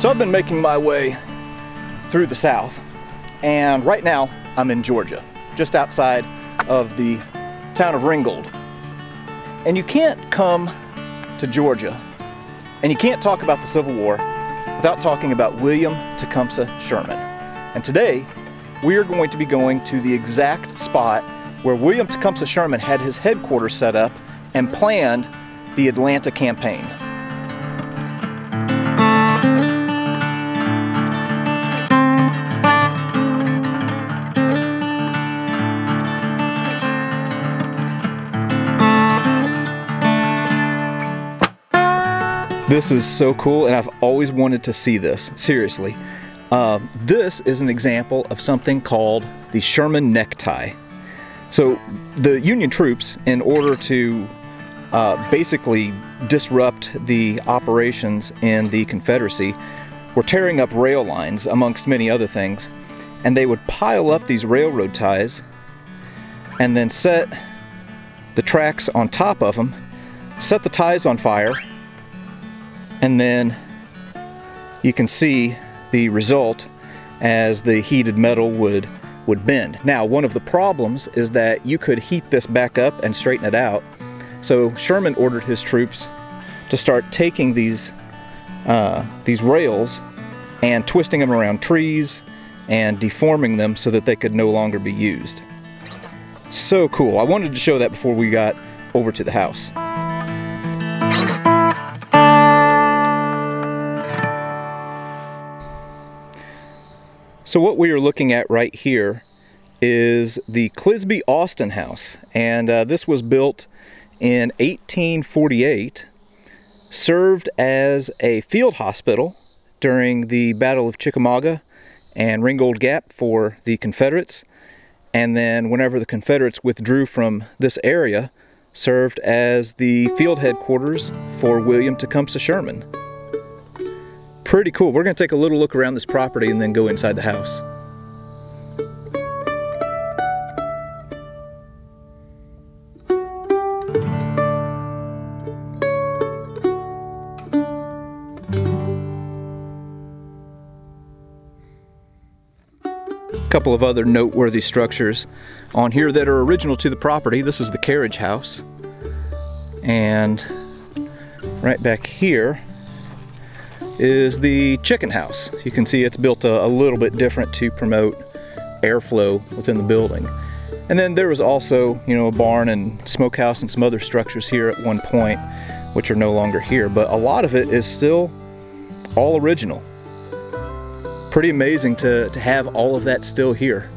So I've been making my way through the South, and right now I'm in Georgia, just outside of the town of Ringgold. And you can't come to Georgia and you can't talk about the Civil War without talking about William Tecumseh Sherman. And today we are going to be going to the exact spot where William Tecumseh Sherman had his headquarters set up and planned the Atlanta campaign. This is so cool, and I've always wanted to see this, seriously. Uh, this is an example of something called the Sherman necktie. So the Union troops, in order to uh, basically disrupt the operations in the Confederacy, were tearing up rail lines, amongst many other things, and they would pile up these railroad ties and then set the tracks on top of them, set the ties on fire, and then you can see the result as the heated metal would would bend. Now, one of the problems is that you could heat this back up and straighten it out. So Sherman ordered his troops to start taking these uh, these rails and twisting them around trees and deforming them so that they could no longer be used. So cool. I wanted to show that before we got over to the house. So what we are looking at right here is the Clisby Austin House. And uh, this was built in 1848, served as a field hospital during the Battle of Chickamauga and Ringgold Gap for the Confederates. And then whenever the Confederates withdrew from this area, served as the field headquarters for William Tecumseh Sherman pretty cool. We're going to take a little look around this property and then go inside the house. Couple of other noteworthy structures on here that are original to the property. This is the carriage house. And right back here is the chicken house. You can see it's built a, a little bit different to promote airflow within the building. And then there was also, you know, a barn and smokehouse and some other structures here at one point, which are no longer here. But a lot of it is still all original. Pretty amazing to, to have all of that still here.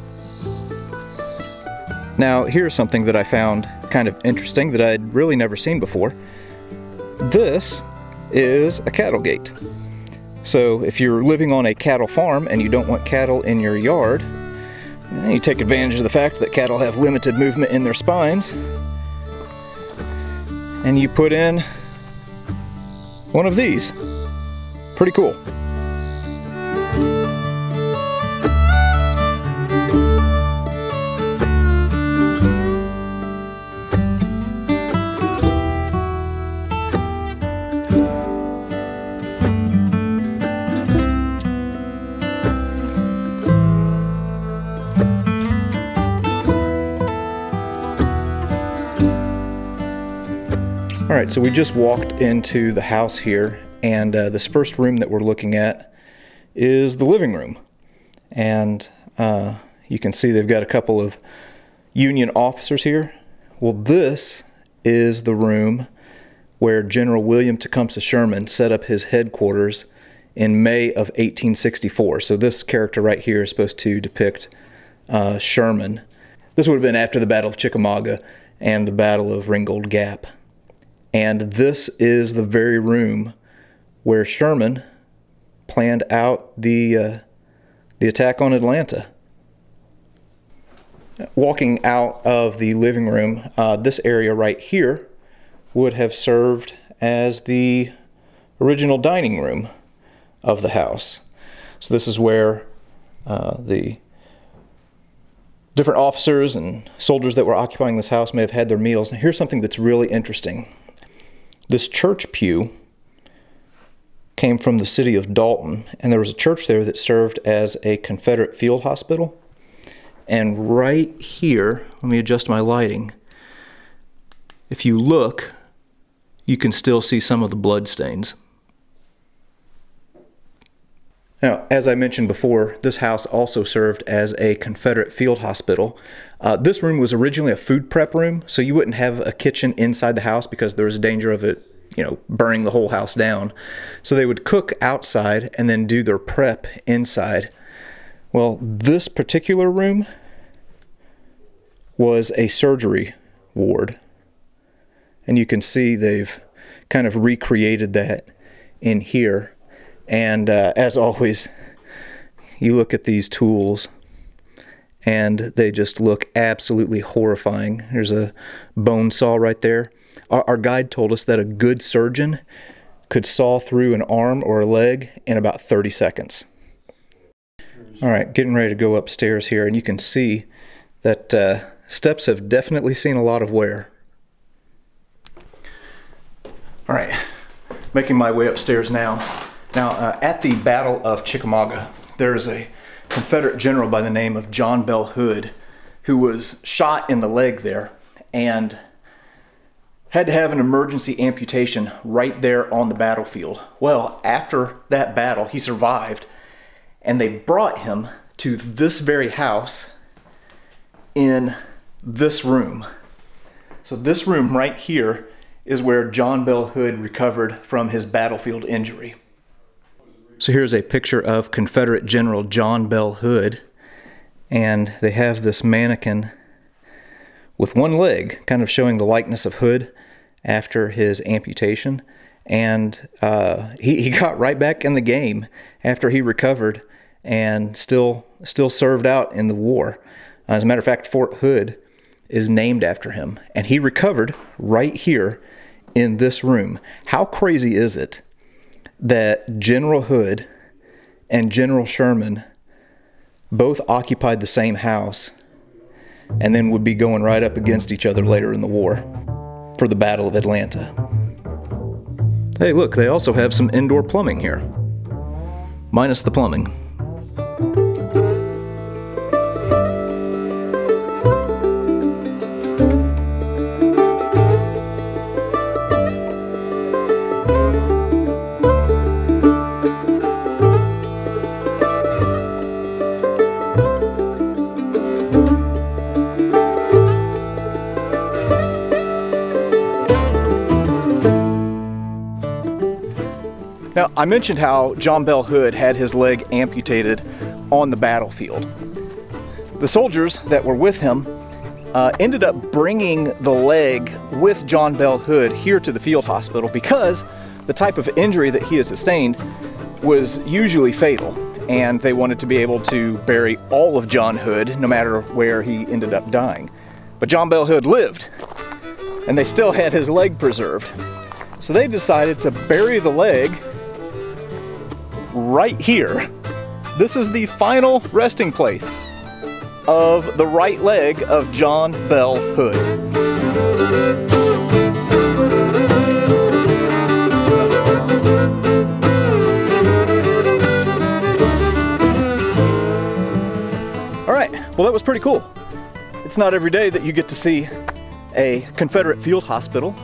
Now, here's something that I found kind of interesting that I'd really never seen before. This is a cattle gate. So if you're living on a cattle farm and you don't want cattle in your yard, eh, you take advantage of the fact that cattle have limited movement in their spines and you put in one of these. Pretty cool. All right, so we just walked into the house here, and uh, this first room that we're looking at is the living room. And uh, you can see they've got a couple of Union officers here. Well, this is the room where General William Tecumseh Sherman set up his headquarters in May of 1864. So this character right here is supposed to depict uh, Sherman. This would have been after the Battle of Chickamauga and the Battle of Ringgold Gap. And this is the very room where Sherman planned out the, uh, the attack on Atlanta. Walking out of the living room, uh, this area right here would have served as the original dining room of the house. So this is where uh, the different officers and soldiers that were occupying this house may have had their meals. Now here's something that's really interesting. This church pew came from the city of Dalton, and there was a church there that served as a Confederate field hospital. And right here, let me adjust my lighting. If you look, you can still see some of the blood stains. Now, as I mentioned before, this house also served as a Confederate field hospital. Uh, this room was originally a food prep room, so you wouldn't have a kitchen inside the house because there was a danger of it, you know, burning the whole house down. So they would cook outside and then do their prep inside. Well, this particular room was a surgery ward. And you can see they've kind of recreated that in here. And uh, as always, you look at these tools and they just look absolutely horrifying. There's a bone saw right there. Our, our, guide told us that a good surgeon could saw through an arm or a leg in about 30 seconds. All right, getting ready to go upstairs here, and you can see that uh, steps have definitely seen a lot of wear. All right, making my way upstairs now. Now, uh, at the Battle of Chickamauga, there's a Confederate general by the name of John Bell Hood who was shot in the leg there and had to have an emergency amputation right there on the battlefield. Well, after that battle, he survived and they brought him to this very house in this room. So this room right here is where John Bell Hood recovered from his battlefield injury. So here's a picture of Confederate General John Bell Hood, and they have this mannequin with one leg, kind of showing the likeness of Hood after his amputation. And uh, he, he got right back in the game after he recovered and still still served out in the war. As a matter of fact, Fort Hood is named after him, and he recovered right here in this room. How crazy is it that General Hood and General Sherman both occupied the same house and then would be going right up against each other later in the war for the Battle of Atlanta. Hey, look, they also have some indoor plumbing here, minus the plumbing. Now, I mentioned how John Bell Hood had his leg amputated on the battlefield. The soldiers that were with him uh, ended up bringing the leg with John Bell Hood here to the field hospital because the type of injury that he had sustained was usually fatal and they wanted to be able to bury all of John Hood no matter where he ended up dying. But John Bell Hood lived and they still had his leg preserved. So they decided to bury the leg right here. This is the final resting place of the right leg of John Bell Hood. All right, well that was pretty cool. It's not every day that you get to see a Confederate field hospital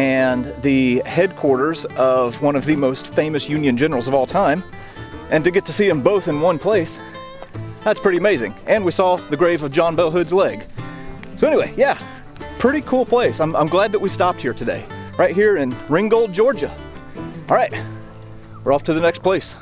and the headquarters of one of the most famous Union generals of all time. And to get to see them both in one place, that's pretty amazing. And we saw the grave of John Bell Hood's leg. So anyway, yeah, pretty cool place. I'm, I'm glad that we stopped here today, right here in Ringgold, Georgia. All right, we're off to the next place.